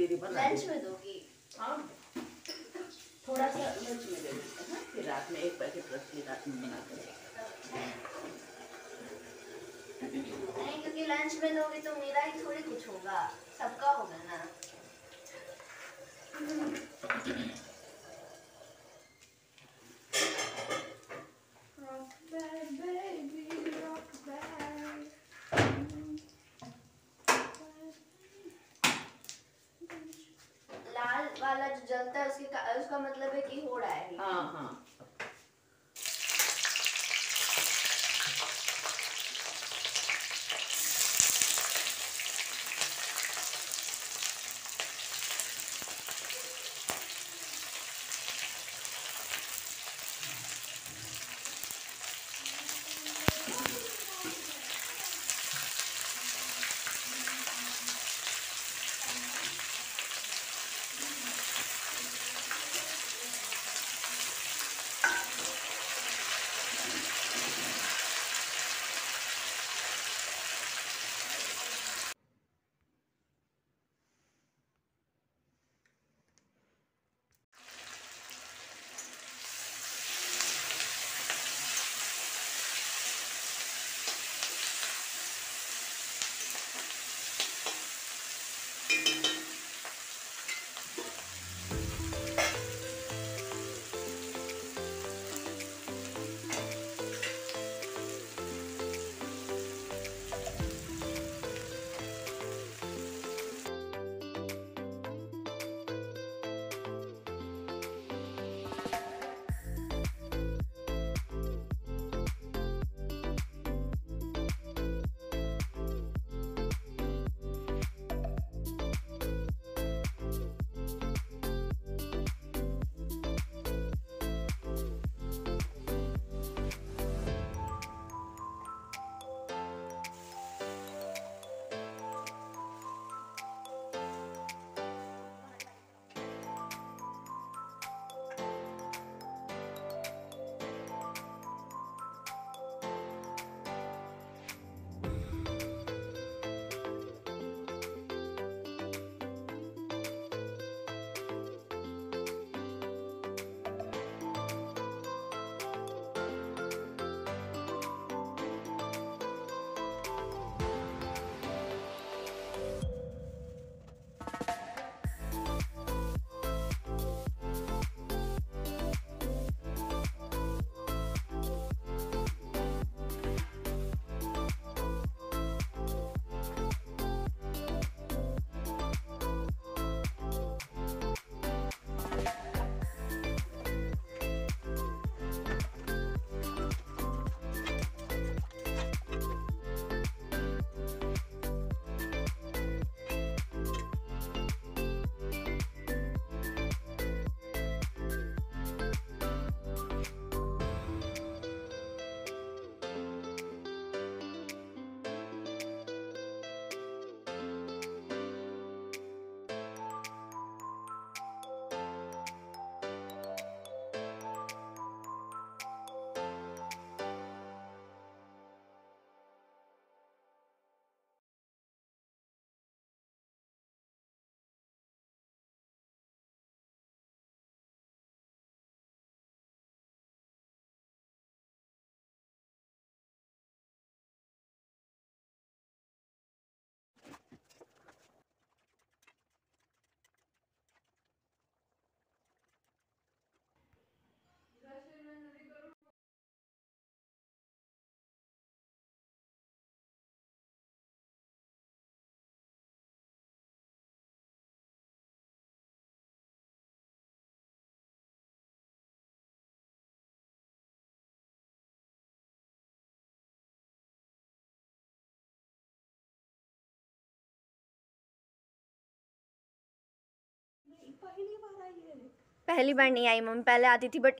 तेरी बना लंच में दोगी। हाँ। थोड़ा सा लंच में दे देते फिर रात में एक पैकेट रख के रात में बना कर नहीं क्योंकि लंच में दोगे तो मेरा ही थोड़ी कुछ होगा। सबका होगा ना। मतलब है कि हो रहा है हाँ। पहली बार नहीं आई मम्मी पहले आती थी बट